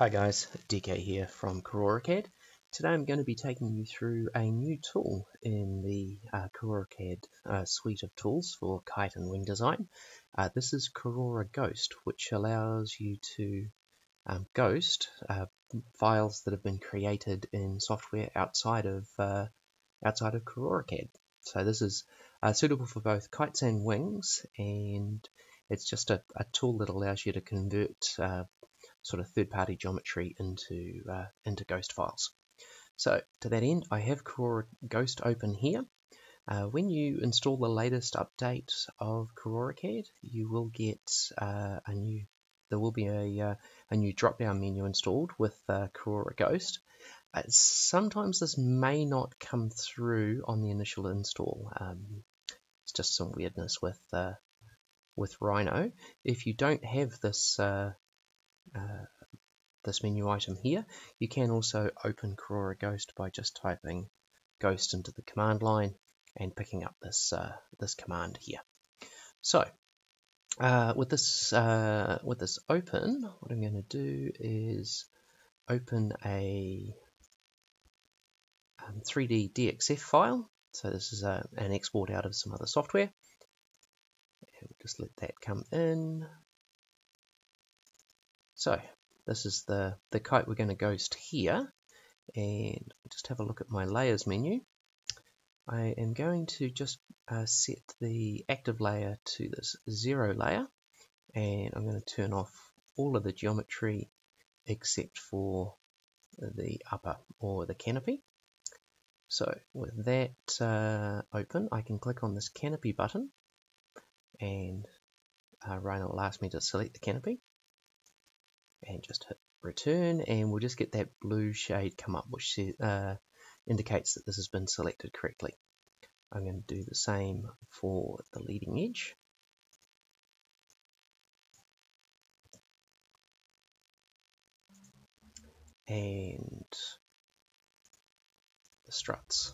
Hi guys, DK here from KaroroCAD. Today I'm going to be taking you through a new tool in the uh, uh, suite of tools for kite and wing design. Uh, this is Karoro Ghost, which allows you to um, ghost uh, files that have been created in software outside of uh, outside of KaroroCAD. So this is uh, suitable for both kites and wings, and it's just a, a tool that allows you to convert sort of third-party geometry into, uh, into Ghost files. So to that end, I have Karoro Ghost open here. Uh, when you install the latest update of KaroroCAD, you will get uh, a new there will be a, uh, a new drop-down menu installed with uh, Karoro Ghost. Uh, sometimes this may not come through on the initial install. Um, it's just some weirdness with uh, with Rhino. If you don't have this uh, uh, this menu item here. You can also open Karoro Ghost by just typing Ghost into the command line and picking up this uh, this command here. So uh, with this uh, with this open, what I'm going to do is open a um, 3D DXF file. So this is a, uh, an export out of some other software. And we'll just let that come in. So this is the, the kite we're going to ghost here. And just have a look at my layers menu. I am going to just uh, set the active layer to this zero layer. And I'm going to turn off all of the geometry except for the upper or the canopy. So with that uh, open, I can click on this canopy button and uh, Rhino will ask me to select the canopy and just hit return and we'll just get that blue shade come up which uh, indicates that this has been selected correctly. I'm going to do the same for the leading edge. And the struts.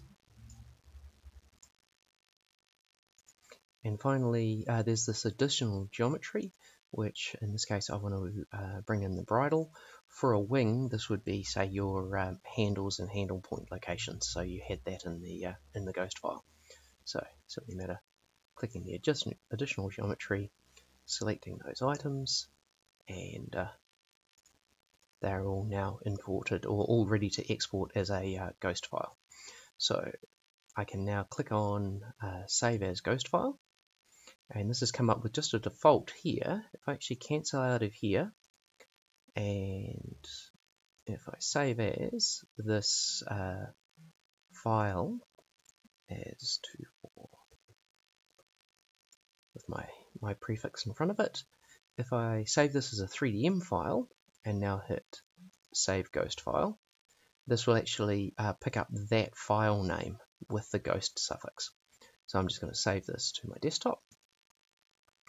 And finally, uh, there's this additional geometry which in this case I want to uh, bring in the bridle. For a wing, this would be, say, your um, handles and handle point locations. So you had that in the uh, in the ghost file. So simply matter clicking the additional geometry, selecting those items, and uh, they're all now imported or all ready to export as a uh, ghost file. So I can now click on uh, Save as Ghost File, and this has come up with just a default here. If I actually cancel out of here, and if I save as this uh, file as to with my, my prefix in front of it, if I save this as a 3DM file and now hit save ghost file, this will actually uh, pick up that file name with the ghost suffix. So I'm just going to save this to my desktop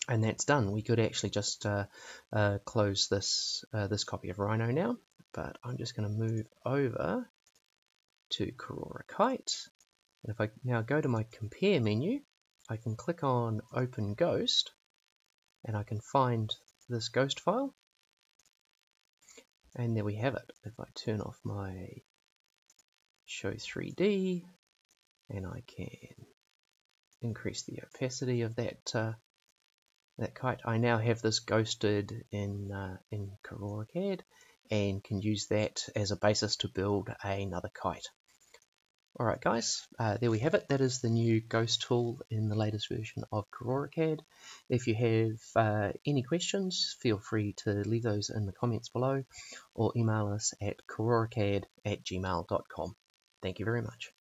and that's done. We could actually just uh, uh, close this uh, this copy of Rhino now, but I'm just going to move over to Karoro Kite. And if I now go to my compare menu, I can click on Open Ghost, and I can find this ghost file. And there we have it. If I turn off my Show 3D, and I can increase the opacity of that uh, that kite. I now have this ghosted in, uh, in KaroroCAD and can use that as a basis to build another kite. Alright guys, uh, there we have it. That is the new Ghost tool in the latest version of KaroroCAD. If you have uh, any questions, feel free to leave those in the comments below or email us at karorocad at gmail.com. Thank you very much.